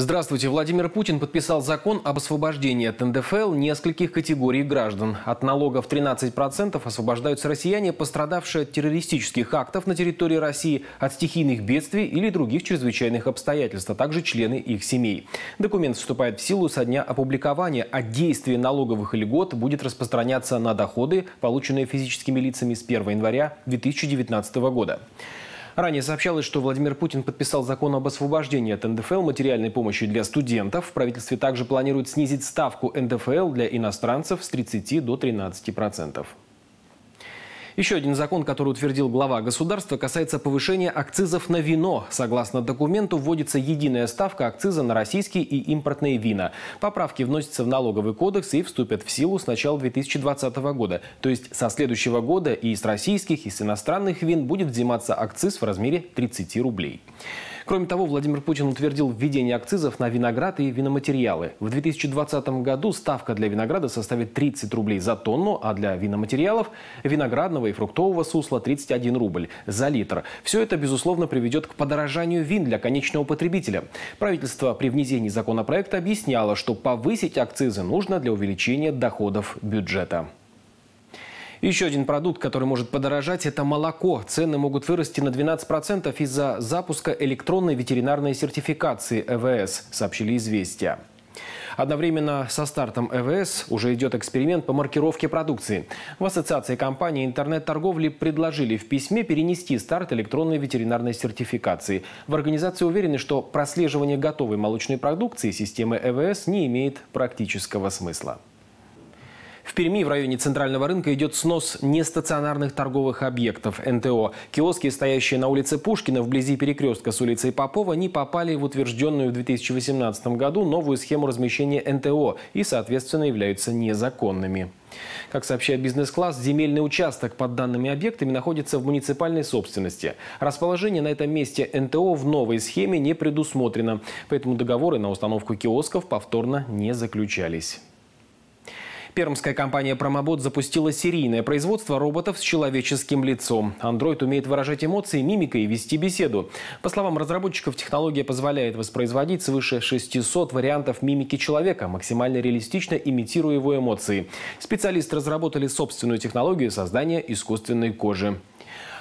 Здравствуйте. Владимир Путин подписал закон об освобождении от НДФЛ нескольких категорий граждан. От налогов 13% освобождаются россияне, пострадавшие от террористических актов на территории России, от стихийных бедствий или других чрезвычайных обстоятельств, а также члены их семей. Документ вступает в силу со дня опубликования, а действие налоговых льгот будет распространяться на доходы, полученные физическими лицами с 1 января 2019 года. Ранее сообщалось, что Владимир Путин подписал закон об освобождении от НДФЛ материальной помощи для студентов. В правительстве также планируют снизить ставку НДФЛ для иностранцев с 30 до 13 процентов. Еще один закон, который утвердил глава государства, касается повышения акцизов на вино. Согласно документу, вводится единая ставка акциза на российские и импортные вина. Поправки вносятся в налоговый кодекс и вступят в силу с начала 2020 года. То есть со следующего года и с российских, и с иностранных вин будет взиматься акциз в размере 30 рублей. Кроме того, Владимир Путин утвердил введение акцизов на виноград и виноматериалы. В 2020 году ставка для винограда составит 30 рублей за тонну, а для виноматериалов – виноградного и фруктового сусла – 31 рубль за литр. Все это, безусловно, приведет к подорожанию вин для конечного потребителя. Правительство при внесении законопроекта объясняло, что повысить акцизы нужно для увеличения доходов бюджета. Еще один продукт, который может подорожать, это молоко. Цены могут вырасти на 12% из-за запуска электронной ветеринарной сертификации ЭВС, сообщили «Известия». Одновременно со стартом ЭВС уже идет эксперимент по маркировке продукции. В Ассоциации компаний интернет-торговли предложили в письме перенести старт электронной ветеринарной сертификации. В организации уверены, что прослеживание готовой молочной продукции системы ЭВС не имеет практического смысла. В Перми в районе Центрального рынка идет снос нестационарных торговых объектов НТО. Киоски, стоящие на улице Пушкина вблизи перекрестка с улицей Попова, не попали в утвержденную в 2018 году новую схему размещения НТО и, соответственно, являются незаконными. Как сообщает бизнес-класс, земельный участок под данными объектами находится в муниципальной собственности. Расположение на этом месте НТО в новой схеме не предусмотрено, поэтому договоры на установку киосков повторно не заключались. Пермская компания «Промобот» запустила серийное производство роботов с человеческим лицом. Андроид умеет выражать эмоции мимикой и вести беседу. По словам разработчиков, технология позволяет воспроизводить свыше 600 вариантов мимики человека, максимально реалистично имитируя его эмоции. Специалисты разработали собственную технологию создания искусственной кожи.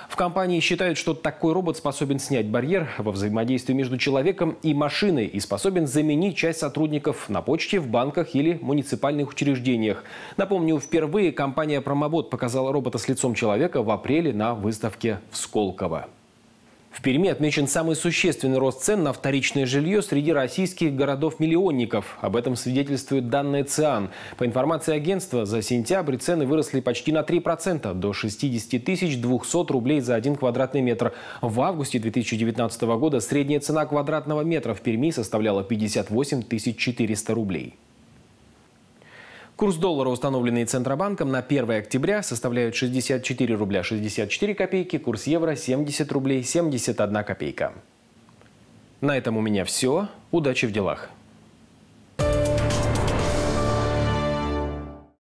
В компании считают, что такой робот способен снять барьер во взаимодействии между человеком и машиной и способен заменить часть сотрудников на почте, в банках или муниципальных учреждениях. Напомню, впервые компания «Промобот» показала робота с лицом человека в апреле на выставке в Сколково. В Перми отмечен самый существенный рост цен на вторичное жилье среди российских городов-миллионников. Об этом свидетельствуют данные ЦИАН. По информации агентства, за сентябрь цены выросли почти на 3% до 60 200 рублей за один квадратный метр. В августе 2019 года средняя цена квадратного метра в Перми составляла 58 400 рублей. Курс доллара, установленный Центробанком на 1 октября, составляет 64 рубля 64 копейки, курс евро 70 рублей 71 копейка. На этом у меня все. Удачи в делах!